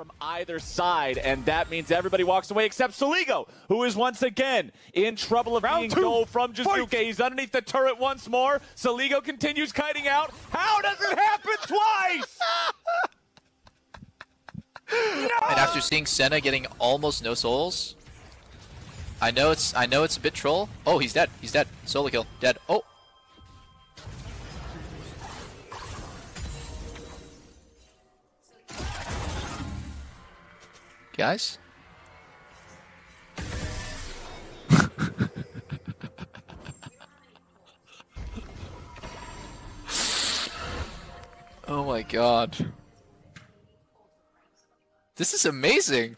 from either side, and that means everybody walks away except Soligo, who is once again in trouble of Round being two. goal from Jiizuke. Fight. He's underneath the turret once more. Soligo continues kiting out. How does it happen twice? And after seeing Senna getting almost no souls, I know it's I know it's a bit troll. Oh, he's dead. He's dead. Solo kill. Dead. Oh. Guys? oh my god. This is amazing.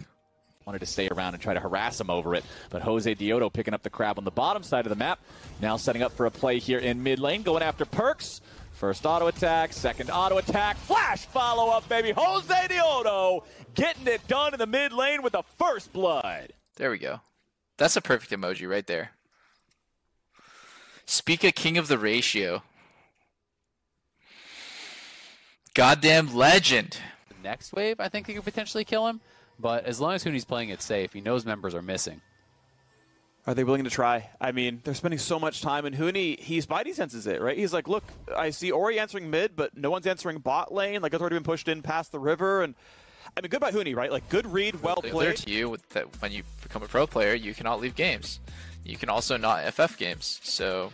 Wanted to stay around and try to harass him over it, but Josedeodo picking up the crab on the bottom side of the map. Now setting up for a play here in mid lane, going after PerkZ. First auto attack, second auto attack, flash follow up, baby. Josedeodo getting it done in the mid lane with the first blood. There we go. That's a perfect emoji right there. Spica king of the ratio. Goddamn legend. The next wave, I think they could potentially kill him. But as long as Huni's playing it safe, he knows members are missing. Are they willing to try? I mean, they're spending so much time, and Huni, he's Spidey senses it, right? He's like, look, I see Ori answering mid, but no one's answering bot lane. Like, it's already been pushed in past the river, and I mean, good by Huni, right? Like, good read, well played. Clear to you that when you become a pro player, you cannot leave games. You can also not FF games. So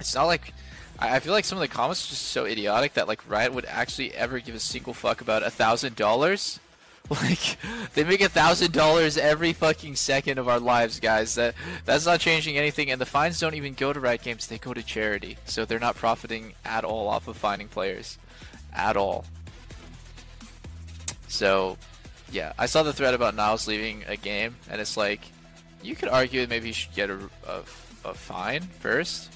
it's not like I I feel like some of the comments are just so idiotic that like Riot would actually ever give a single fuck about a thousand dollars. Like they make a thousand dollars every fucking second of our lives, guys. That that's not changing anything, and the fines don't even go to Riot Games; they go to charity. So they're not profiting at all off of fining players, at all. So, yeah, I saw the thread about Niles leaving a game, and it's like, you could argue maybe you should get a, a, a fine first,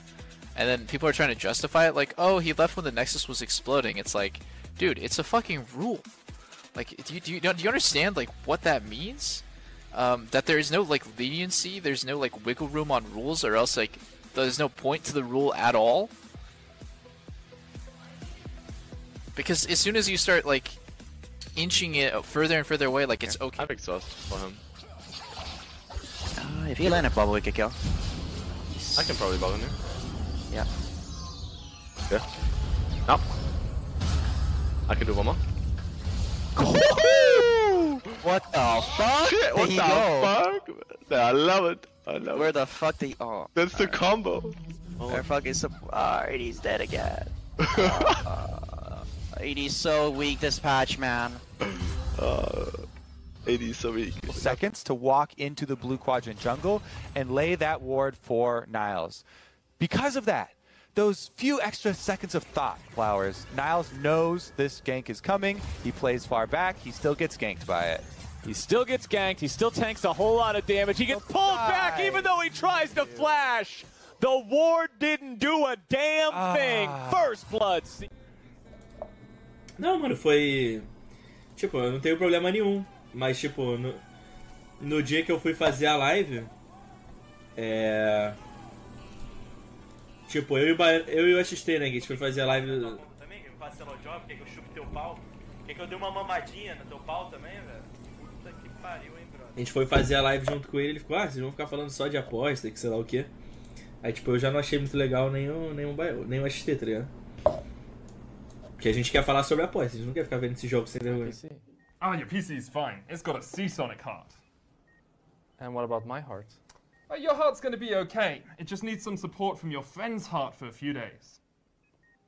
and then people are trying to justify it, like, oh, he left when the Nexus was exploding. It's like, dude, it's a fucking rule. Like, do you, do you, do you understand, like, what that means? Um, that there is no, like, leniency, there's no, like, wiggle room on rules, or else, like, there's no point to the rule at all? Because as soon as you start, like, inching it further and further away, like, it's okay. I have exhaust for him. Uh, if you land a bubble, we could kill. I can probably bubble in there. Yeah. Yeah. No. I can do one more. What the fuck? Shit, what the go. fuck? Yeah, I love it. I love Where it. the fuck did Oh. That's the combo. Oh. Our fucking support. Alright, he's dead again. uh, he's so weak this patch, man. uh, 80 so weak. seconds to walk into the blue quadrant jungle and lay that ward for Niles. Because of that, those few extra seconds of thought, Flowers, Niles knows this gank is coming. He plays far back. He still gets ganked by it. He still gets ganked. He still tanks a whole lot of damage. He gets pulled back even though he tries to flash. The ward didn't do a damn ah. thing. First blood. Não, mano, foi. Tipo, eu não tenho problema nenhum. Mas, tipo, no, no dia que eu fui fazer a live. É. Tipo, eu e, o Ba- eu e o XT, né? Gente foi fazer a live. Também, que eu faço job, quer que eu chupe teu pau? Quer que eu dê uma mamadinha no teu pau também, velho? Puta que pariu, hein, brother? A gente foi fazer a live junto com ele, ele ficou, ah, vocês vão ficar falando só de aposta, que sei lá o que. Aí, tipo, eu já não achei muito legal o, o, Ba- nem o XT, tá ligado? Porque a gente quer falar sobre aposta, a gente não quer ficar vendo esse jogo sem vergonha. Oh, your PC's fine. It's got a Seasonic heart. And what about my heart? Uh, your heart's gonna be okay. It just needs some support from your friend's heart for a few days.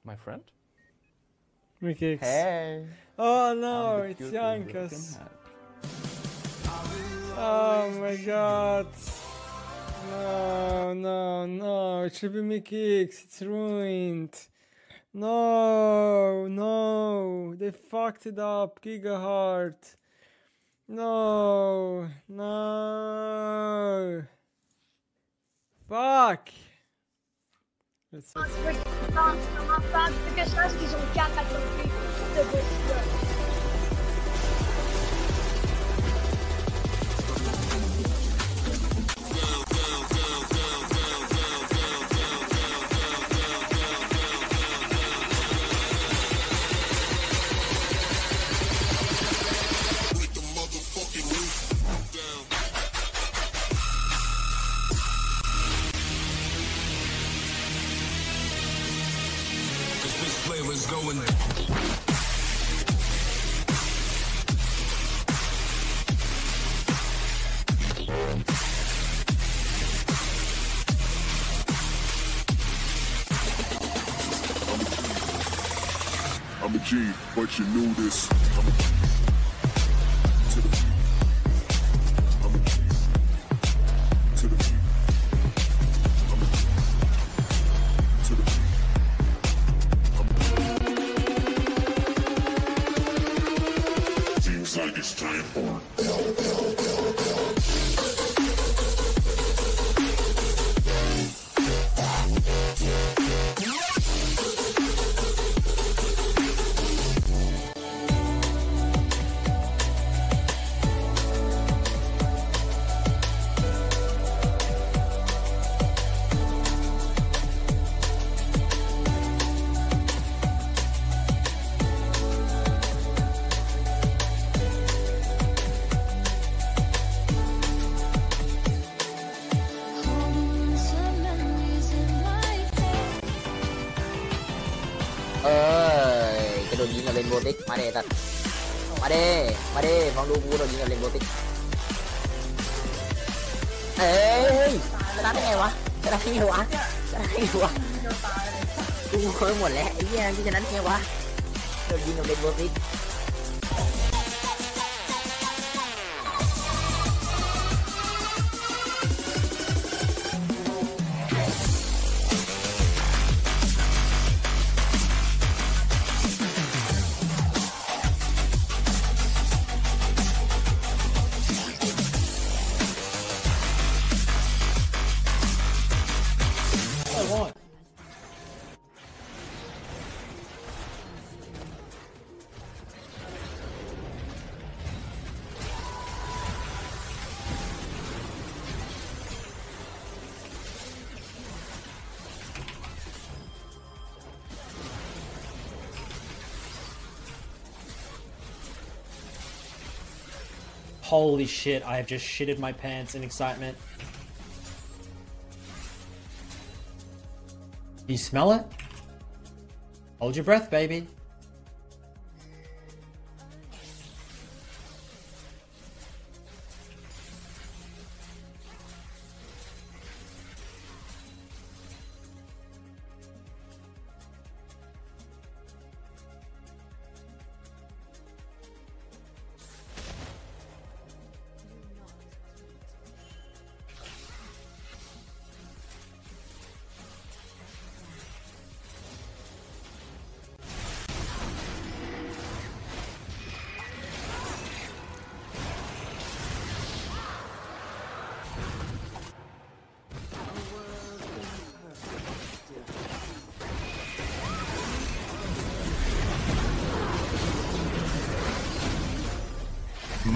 My friend? Mikyx. Hey. Oh no, it's Jankos. Oh my god. No, no, no. It should be Mikyx. It's ruined. No, no. They fucked it up. Gigaheart. No, no. Fuck! C'est que je pense qu'ils ont quatre à G, but you knew this. Seems like it's time for ติกมาเดตัดมาเดมาเดมองดูกูโดนยิงกับเลนโบติกเอ้ยชนะได้ไงวะชนะได้ไงวะชนะได้ไงวะกูเคยหมดแล้วไอ้เหี้ยที่ชนะได้ไงวะโดนยิงกับเลนโบติก Holy shit, I have just shitted my pants in excitement. You smell it? Hold your breath, baby.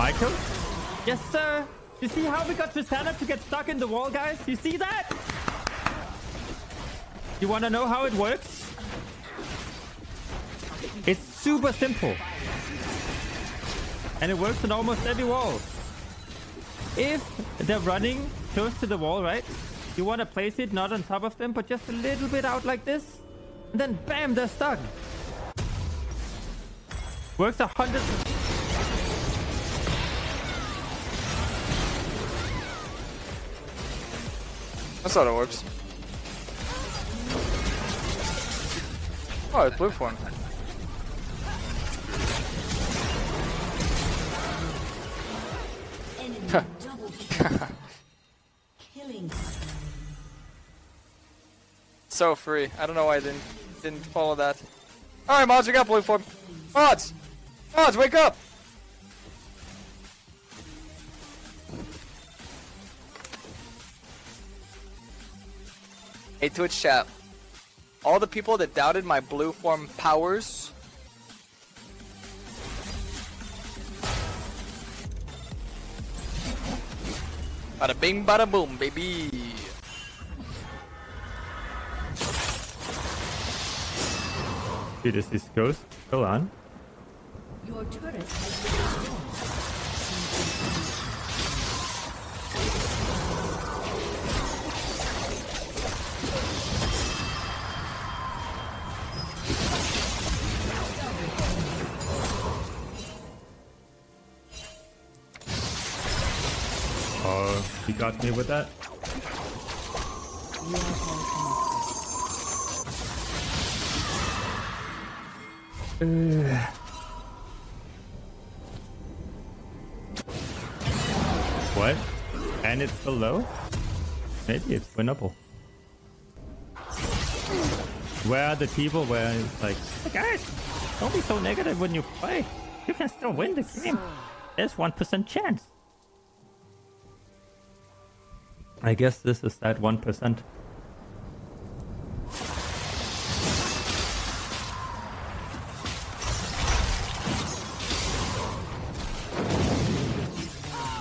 Michael? Yes, sir. You see how we got Tristana to get stuck in the wall, guys? You see that? You want to know how it works? It's super simple. And it works on almost every wall. If they're running close to the wall, right? You want to place it not on top of them, but just a little bit out like this. And then bam, they're stuck. Works a hundred That's how it works. Oh, it's blue form. so free. I don't know why I didn't didn't follow that. All right, mods, we got blue form. Mods, mods, wake up! Hey, Twitch chat. All the people that doubted my blue form powers. Bada bing, bada boom, baby. Dude, is this ghost still on? Your turret has been he got me with that. What? And it's below? Maybe it's winnable. Where are the people where it's like, "Hey guys, don't be so negative when you play. You can still win the game. There's 1% chance. I guess this is that 1%.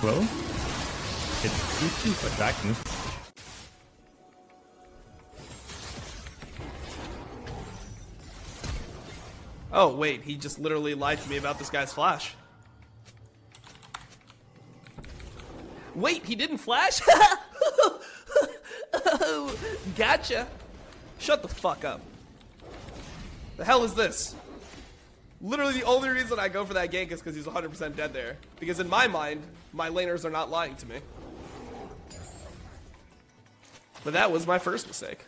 Well, it's easy for dragons. Oh, wait, he just literally lied to me about this guy's flash. Wait, he didn't flash? gotcha. Shut the fuck up. The hell is this? Literally, the only reason I go for that gank is because he's 100% dead there. Because in my mind, my laners are not lying to me. But that was my first mistake.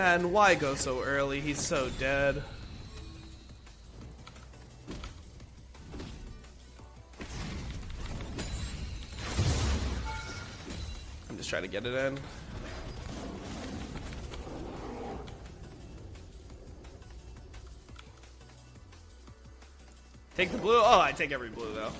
Man, why go so early? He's so dead. I'm just trying to get it in. Take the blue? Oh, I take every blue though.